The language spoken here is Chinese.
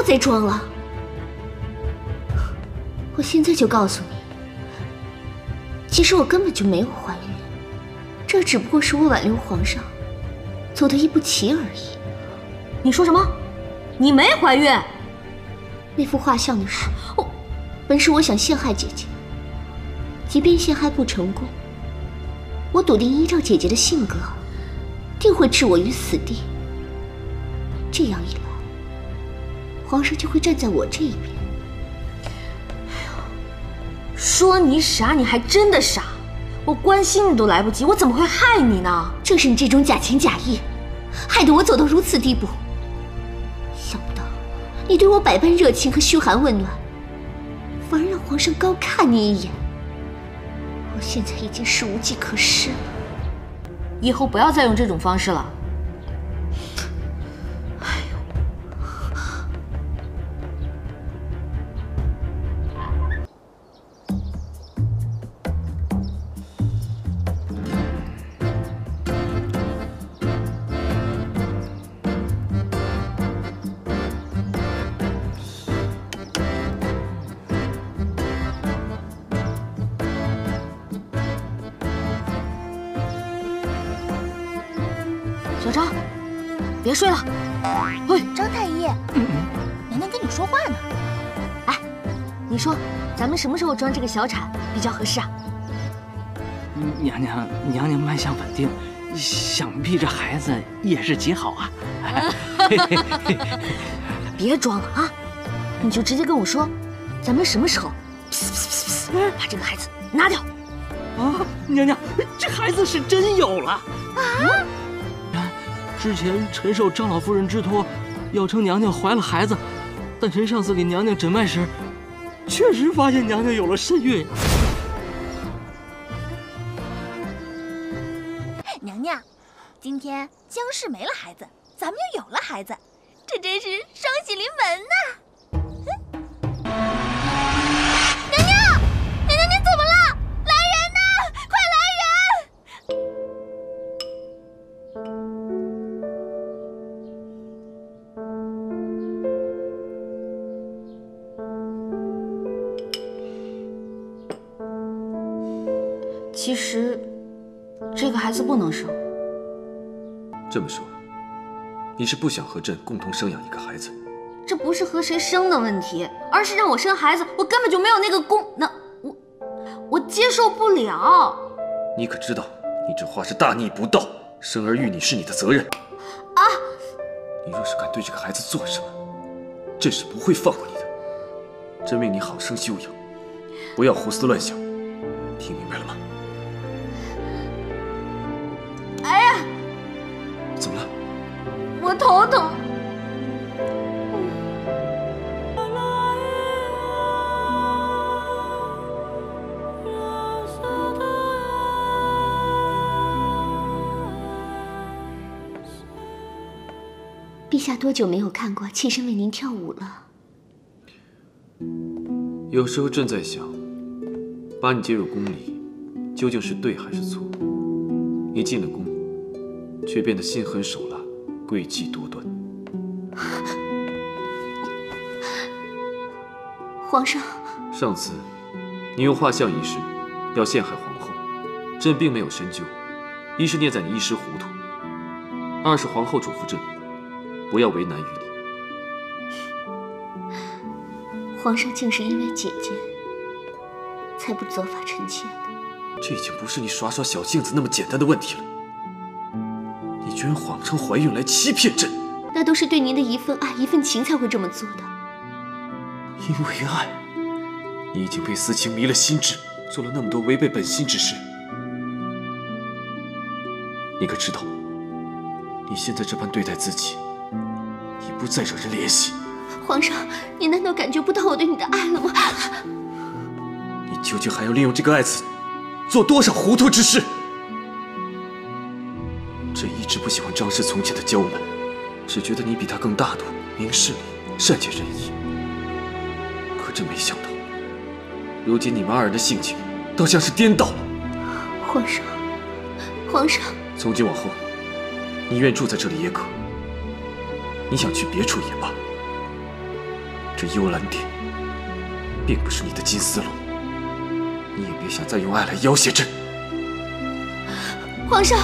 要再装了。我现在就告诉你，其实我根本就没有怀孕，这只不过是我挽留皇上走的一步棋而已。你说什么？你没怀孕？那幅画像的事，我本是我想陷害姐姐，即便陷害不成功，我笃定依照姐姐的性格，定会置我于死地。这样一来，皇上就会站在我这一边。说你傻，你还真的傻。我关心你都来不及，我怎么会害你呢？正是你这种假情假意，害得我走到如此地步。想不到你对我百般热情和嘘寒问暖，反而让皇上高看你一眼。我现在已经是无计可施了，以后不要再用这种方式了。小张，别睡了。喂，张太医，娘娘跟你说话呢。哎，你说咱们什么时候装这个小产比较合适啊？娘娘，娘娘脉象稳定，想必这孩子也是极好啊。别装了啊，你就直接跟我说，咱们什么时候把这个孩子拿掉？啊，娘娘，这孩子是真有了啊！之前臣受张老夫人之托，要称娘娘怀了孩子，但臣上次给娘娘诊脉时，确实发现娘娘有了身孕。娘娘，今天姜氏没了孩子，咱们又有了孩子，这真是双喜临门呐！其实，这个孩子不能生。这么说，你是不想和朕共同生养一个孩子？这不是和谁生的问题，而是让我生孩子，我根本就没有那个功能，我我接受不了。你可知道，你这话是大逆不道，生儿育女是你的责任。啊！你若是敢对这个孩子做什么，朕是不会放过你的。朕命你好生休养，不要胡思乱想，听明白了吗？我头疼。陛下多久没有看过妾身为您跳舞了？有时候朕在想，把你接入宫里，究竟是对还是错？你进了宫，却变得心狠手辣、诡计多端。皇上，上次你用画像一事要陷害皇后，朕并没有深究，一是念在你一时糊涂，二是皇后嘱咐朕。不要为难于你。皇上竟是因为姐姐，才不责罚臣妾的。这已经不是你耍耍小性子那么简单的问题了。你居然谎称怀孕来欺骗朕，那都是对您的一份爱、一份情才会这么做的。因为爱，你已经被私情迷了心智，做了那么多违背本心之事。你可知道，你现在这般对待自己？已不再惹人怜惜。皇上，你难道感觉不到我对你的爱了吗？你究竟还要利用这个爱字做多少糊涂之事？朕一直不喜欢张氏从前的娇蛮，只觉得你比她更大度、明事理、善解人意。可真没想到，如今你们二人的性情倒像是颠倒了。皇上，皇上，从今往后，你愿住在这里也可。你想去别处也罢，这幽兰殿并不是你的金丝笼，你也别想再用爱来要挟朕。皇上。